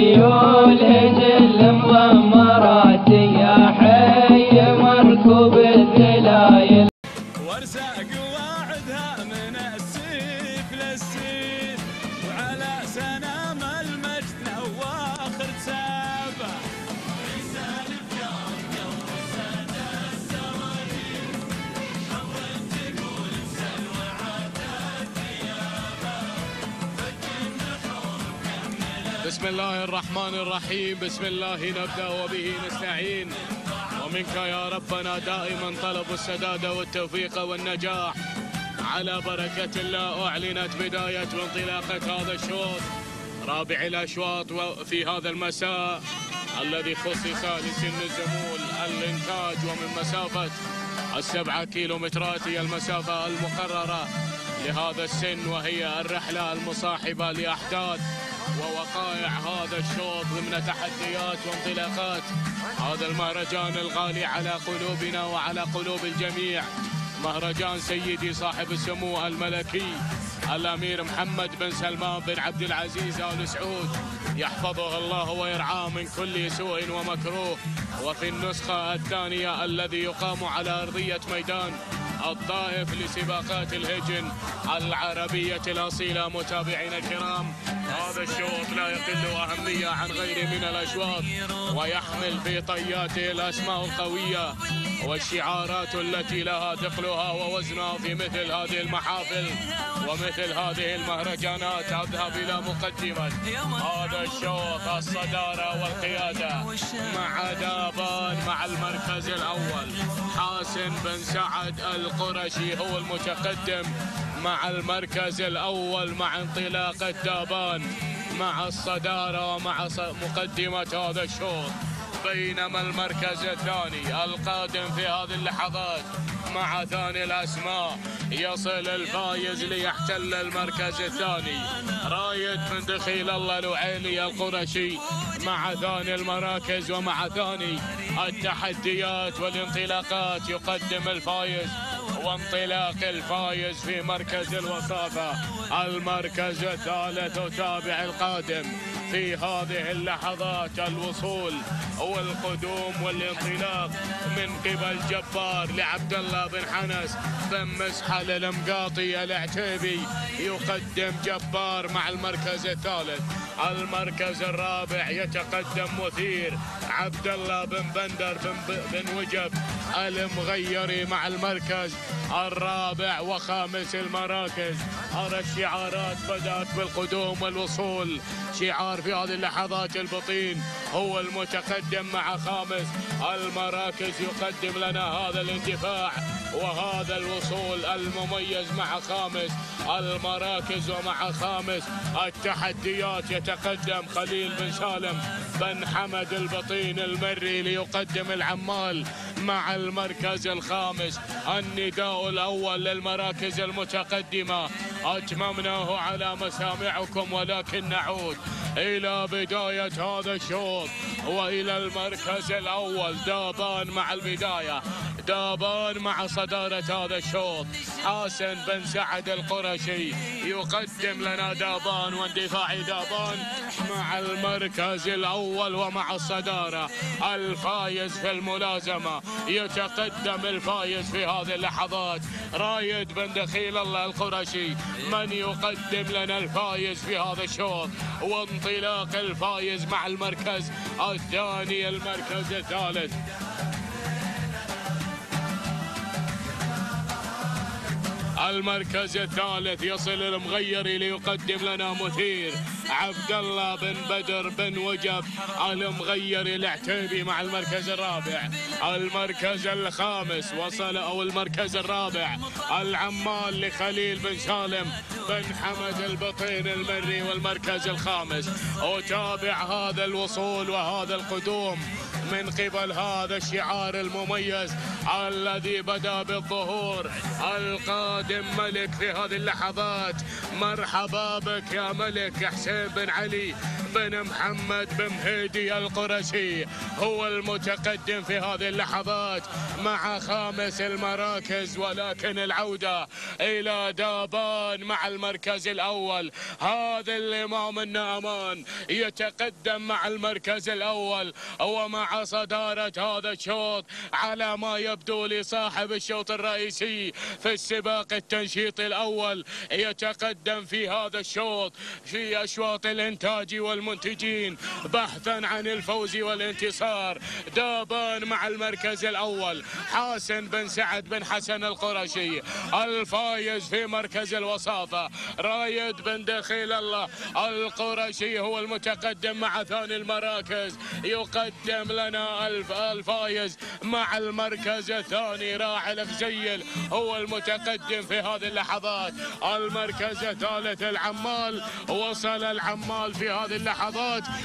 You. بسم الله الرحمن الرحيم. بسم الله نبدأ وبه نستعين. ومنك يا ربنا دائما طلب السداد والتوفيق والنجاح. على بركة الله أعلنت بداية وانطلاقة هذا الشوط. رابع الأشواط في هذا المساء الذي خصص لسن الزمول الإنتاج. ومن مسافة السبعة كيلومترات هي المسافة المقررة لهذا السن وهي الرحلة المصاحبة لأحداث ووقائع هذا الشوط ضمن تحديات وانطلاقات. هذا المهرجان الغالي على قلوبنا وعلى قلوب الجميع. مهرجان سيدي صاحب السمو الملكي الأمير محمد بن سلمان بن عبد العزيز آل سعود. يحفظه الله ويرعاه من كل سوء ومكروه. وفي النسخة الثانية الذي يقام على أرضية ميدان الطائف لسباقات الهجن العربية الأصيلة متابعينا الكرام. هذا الشوط لا يقل أهمية عن غيره من الأشواط ويحمل في طياته الأسماء القوية والشعارات التي لها ثقلها ووزنها في مثل هذه المحافل ومثل هذه المهرجانات. أذهب إلى مقدمة. هذا الشوط الصدارة والقيادة مع دابان مع المركز الأول. حاسن بن سعد القرشي هو المتقدم. مع المركز الأول مع انطلاقة دابان مع الصدارة ومع مقدمة هذا الشوط. بينما المركز الثاني القادم في هذه اللحظات مع ثاني الأسماء يصل الفايز ليحتل المركز الثاني. رايد من دخيل الله الوعيلي القرشي مع ثاني المراكز ومع ثاني التحديات والانطلاقات يقدم الفايز وانطلاق الفايز في مركز الوصافة المركز الثالث وتابع القادم في هذه اللحظات الوصول والقدوم والانطلاق من قبل جبار لعبد الله بن حنس. بن مسحل المقاطي العتيبي يقدم جبار مع المركز الثالث. المركز الرابع يتقدم مثير. عبد الله بن بندر بن, بن وجب المغيري مع المركز الرابع وخامس المراكز. أرى الشعارات بدأت بالقدوم والوصول. شعار في هذه اللحظات البطين هو المتقدم مع خامس. المراكز يقدم لنا هذا الاندفاع وهذا الوصول المميز مع خامس. المراكز ومع خامس. التحديات يتقدم خليل بن سالم بن حمد البطين المري ليقدم العمال. مع المركز الخامس. النداء الأول للمراكز المتقدمة. أتممناه على مسامعكم ولكن نعود إلى بداية هذا الشوط. وإلى المركز الأول. دابان مع البداية. دابان مع صدارة هذا الشوط. حسن بن سعد القرشي يقدم لنا دابان واندفاع دابان مع المركز الأول ومع الصدارة. الفايز في الملازمة. يتقدم الفايز في هذه اللحظات. رايد بن دخيل الله القرشي. من يقدم لنا الفايز في هذا الشوط؟ وانطلاق الفايز مع المركز الثاني المركز الثالث. المركز الثالث يصل المغيري ليقدم لنا مثير. عبد الله بن بدر بن وجب المغيري العتيبي مع المركز الرابع. المركز الخامس وصل أو المركز الرابع العمال لخليل بن سالم بن حمد البطين المري والمركز الخامس. وتابع هذا الوصول وهذا القدوم. من قبل هذا الشعار المميز الذي بدا بالظهور. القادم ملك في هذه اللحظات. مرحبا بك يا ملك حسين بن علي. بن محمد بن مهدي القرشي هو المتقدم في هذه اللحظات مع خامس المراكز ولكن العودة إلى دابان مع المركز الأول. هذا الإمام النعمان يتقدم مع المركز الأول ومع صدارة هذا الشوط على ما يبدو لصاحب الشوط الرئيسي في السباق التنشيط الأول يتقدم في هذا الشوط في أشواط الإنتاج والمنتجين بحثا عن الفوز والانتصار. دابان مع المركز الأول. حسن بن سعد بن حسن القرشي. الفايز في مركز الوساطة. رايد بن دخيل الله. القرشي هو المتقدم مع ثاني المراكز. يقدم لنا الف الفايز مع المركز الثاني. راعي الخزيل هو المتقدم في هذه اللحظات. المركز الثالث العمال. وصل العمال في هذه اللحظات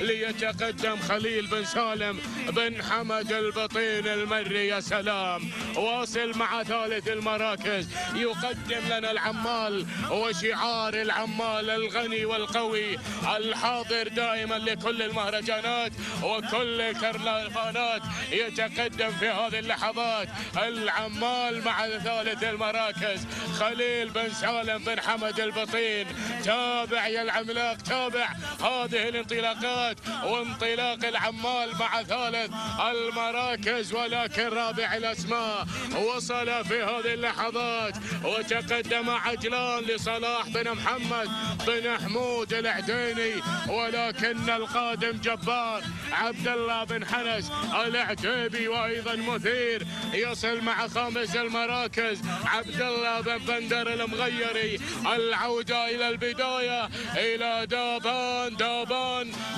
ليتقدم خليل بن سالم بن حمد البطين المري يا سلام. واصل مع ثالث المراكز. يقدم لنا العمال وشعار العمال الغني والقوي الحاضر دائما لكل المهرجانات وكل الكرفانات يتقدم في هذه اللحظات العمال مع ثالث المراكز. خليل بن سالم بن حمد البطين تابع يا العملاق تابع. هذه الانطلاقات وانطلاق العمال مع ثالث المراكز ولكن رابع الأسماء وصل في هذه اللحظات وتقدم عجلان لصلاح بن محمد بن حمود العديني ولكن القادم جبار عبد الله بن حنس العتيبي وأيضا مثير يصل مع خامس المراكز عبد الله بن بندر المغيري العودة إلى البداية إلى دابان دابان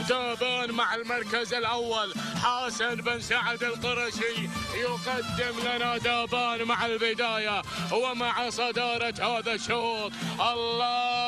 دابان مع المركز الأول. حسن بن سعد القرشي يقدم لنا دابان مع البداية ومع صدارة هذا الشوط. الله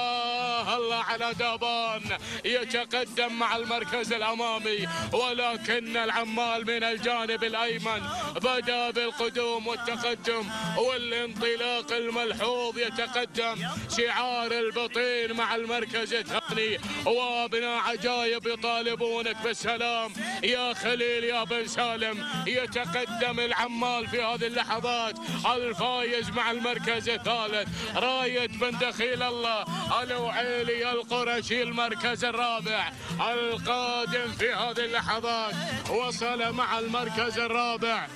الله على دابان يتقدم مع المركز الأمامي. ولكن العمال من الجانب الأيمن بدا بالقدوم والتقدم والانطلاق الملحوظ يتقدم. شعار البطين مع المركز الثاني. وأبناء عجايب يطالبونك بالسلام. يا خليل يا بن سالم يتقدم العمال في هذه اللحظات. الفايز مع المركز الثالث. رايد بن دخيل الله. الوعيلي القرشي المركز الرابع القادم في هذه اللحظات. وصل مع المركز الرابع.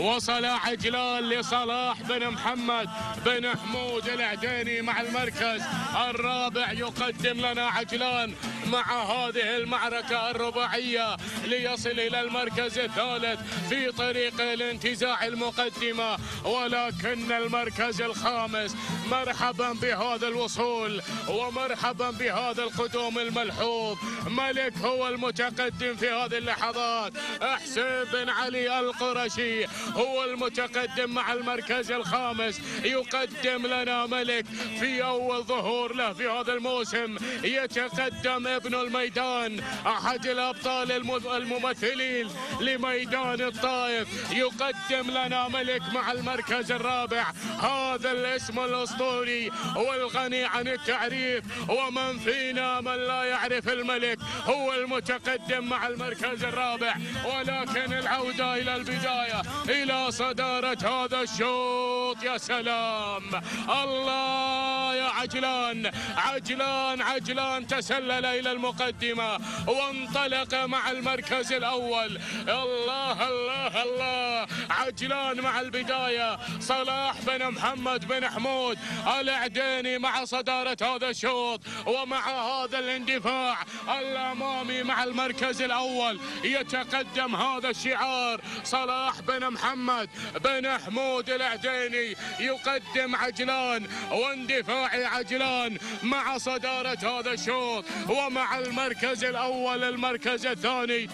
وصل عجلان لصلاح بن محمد بن حمود العديني مع المركز الرابع. يقدم لنا عجلان مع هذه المعركة الرباعية ليصل إلى المركز الثالث في طريق الانتزاع المقدمة. ولكن المركز الخامس مرحبا بهذا الوصول ومرحبا بهذا القدوم الملحوظ. ملك هو المتقدم في هذه اللحظات. حسين بن علي القرشي هو المتقدم مع المركز الخامس. يقدم لنا ملك في أول ظهور له في هذا الموسم. يتقدم ابن الميدان أحد الأبطال الممثلين لميدان الطائف. يقدم لنا ملك مع المركز الرابع. هذا الاسم الأسطوري والغني عن التعريف. ومن فينا من لا يعرف الملك؟ هو المتقدم مع المركز الرابع ولكن العودة إلى البداية إلى صدارة هذا الشوط يا سلام. الله عجلان عجلان عجلان تسلل إلى المقدمة وانطلق مع المركز الأول. الله الله الله. عجلان مع البداية. صلاح بن محمد بن حمود. العديني مع صدارة هذا الشوط ومع هذا الاندفاع. الأمامي مع المركز الأول. يتقدم هذا الشعار. صلاح بن محمد بن حمود العديني يقدم عجلان واندفاع عجلان مع صدارة هذا الشوط ومع المركز الأول المركز الثاني.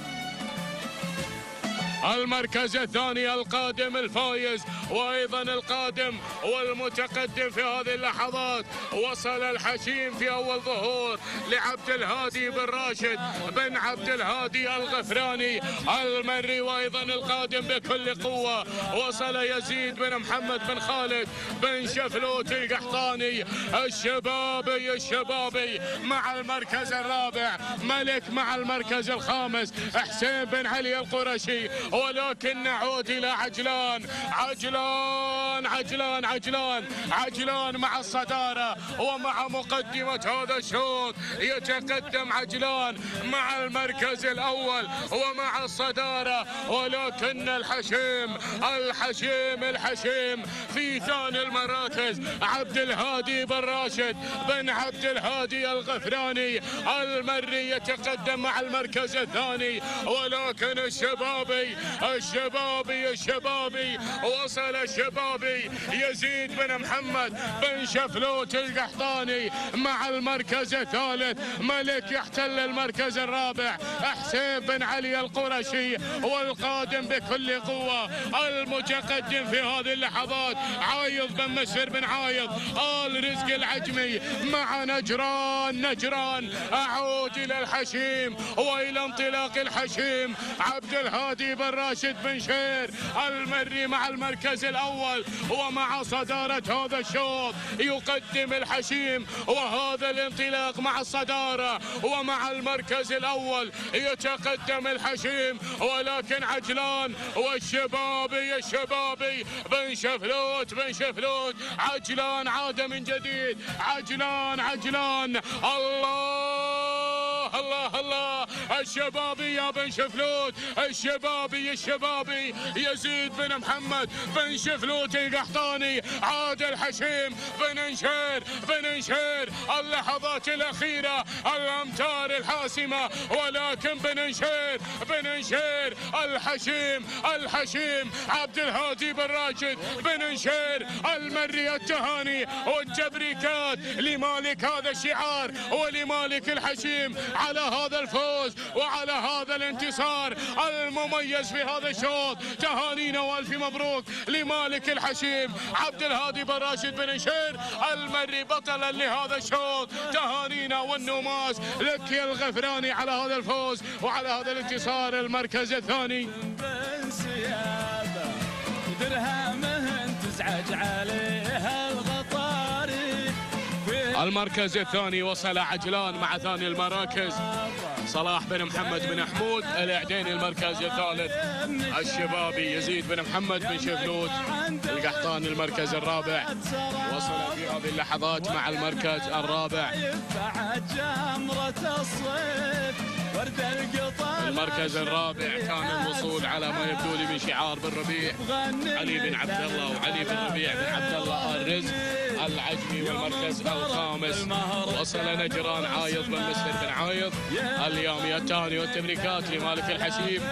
المركز الثاني القادم الفايز وأيضا القادم والمتقدم في هذه اللحظات وصل الحشيم في أول ظهور لعبد الهادي بن راشد بن عبد الهادي الغفراني المري وأيضا القادم بكل قوة. وصل يزيد بن محمد بن خالد بن شفلوت القحطاني. الشبابي الشبابي مع المركز الرابع ملك مع المركز الخامس حسين بن علي القرشي. ولكن نعود إلى عجلان عجلان عجلان عجلان عجلان مع الصدارة ومع مقدمة هذا الشوط. يتقدم عجلان مع المركز الأول ومع الصدارة. ولكن الحشيم الحشيم الحشيم في ثاني المراكز. عبد الهادي بن راشد بن عبد الهادي الغفراني المري يتقدم مع المركز الثاني. ولكن الشبابي الشبابي الشبابي وصل الشبابي يزيد بن محمد بن شفلوت القحطاني مع المركز الثالث. ملك يحتل المركز الرابع حسين بن علي القرشي والقادم بكل قوة. المتقدم في هذه اللحظات عايض بن مسر بن عايض آل رزق العجمي مع نجران نجران. أعود إلى الحشيم وإلى انطلاق الحشيم. عبد الهادي بن راشد بن شير المري مع المركز الأول ومع صدارة هذا الشوط. يقدم الحشيم وهذا الانطلاق مع الصدارة. ومع المركز الأول يتقدم الحشيم. ولكن عجلان والشبابي الشبابي. بن شفلوت بن شفلوت. عجلان عاد من جديد. عجلان عجلان. الله! الله الله الشبابي يا بن شفلوت الشبابي الشبابي. يزيد بن محمد بن شفلوت القحطاني عاد الحشيم بن انشير بن انشير. اللحظات الأخيرة الأمتار الحاسمة. ولكن بن انشير بن انشير. الحشيم الحشيم. عبد الهادي بن راشد بن انشير. المري التهاني والتبريكات لمالك هذا الشعار ولمالك الحشيم. على هذا الفوز وعلى هذا الانتصار المميز في هذا الشوط. تهانينا وألف مبروك لمالك الحشيم عبد الهادي بن راشد بن انشير المري بطلا لهذا الشوط. تهانينا والنوماس لك يا الغفراني على هذا الفوز وعلى هذا الانتصار المركز الثاني. المركز الثاني وصل عجلان مع ثاني المراكز. صلاح بن محمد بن حمود العديني المركز الثالث. الشبابي يزيد بن محمد بن شفلوت القحطاني المركز الرابع. وصل في هذه اللحظات مع المركز الرابع. المركز الرابع كان الوصول على ما يبدو لي من شعار بن ربيع علي بن عبد الله وعلي بن ربيع بن عبد الله الرزق العجمي والمركز الخامس. وصل نجران عايض بن مسهر بن عايض. اليومي الثاني والتبريكات لمالك الحشيم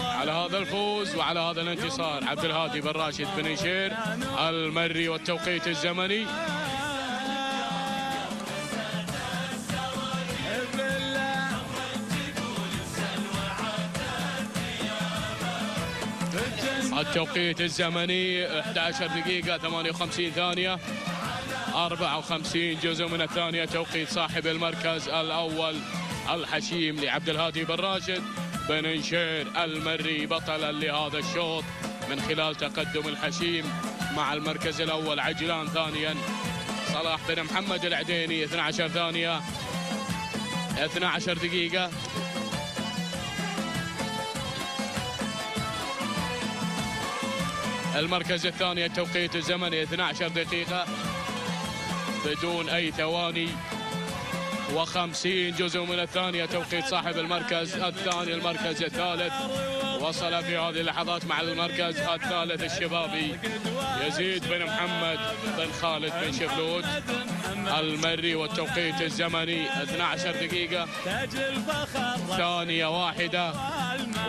على هذا الفوز وعلى هذا الانتصار عبد الهادي بن راشد بن نشير المري والتوقيت الزمني. التوقيت الزمني 11 دقيقة 58 ثانية. 54 جزء من الثانية توقيت صاحب المركز الأول الحشيم لعبد الهادي بن راشد بن انشير المري بطلا لهذا الشوط من خلال تقدم الحشيم مع المركز الأول عجلان ثانيا. صلاح بن محمد العديني 12 ثانية 12 دقيقة. المركز الثاني التوقيت الزمني 12 دقيقة. بدون أي ثواني وخمسين جزء من الثانية توقيت صاحب المركز. الثاني المركز الثالث. وصل في هذه اللحظات مع المركز الثالث الشبابي. يزيد بن محمد بن خالد بن شفلوت. المري والتوقيت الزمني 12 دقيقة. ثانية واحدة.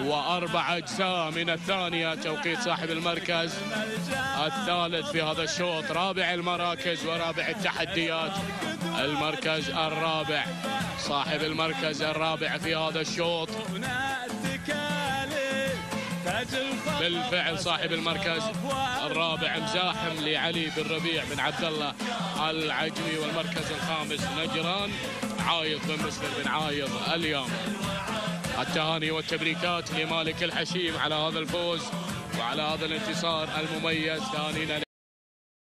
وأربع أجزاء من الثانية توقيت صاحب المركز الثالث في هذا الشوط. رابع المراكز ورابع التحديات. المركز الرابع صاحب المركز الرابع في هذا الشوط. بالفعل صاحب المركز الرابع مزاحم لعلي بن ربيع بن عبد الله العجمي والمركز الخامس نجران عايض بن مسلم بن عايض اليوم. التهاني والتبريكات لمالك الحشيم على هذا الفوز وعلى هذا الانتصار المميز. تهانينا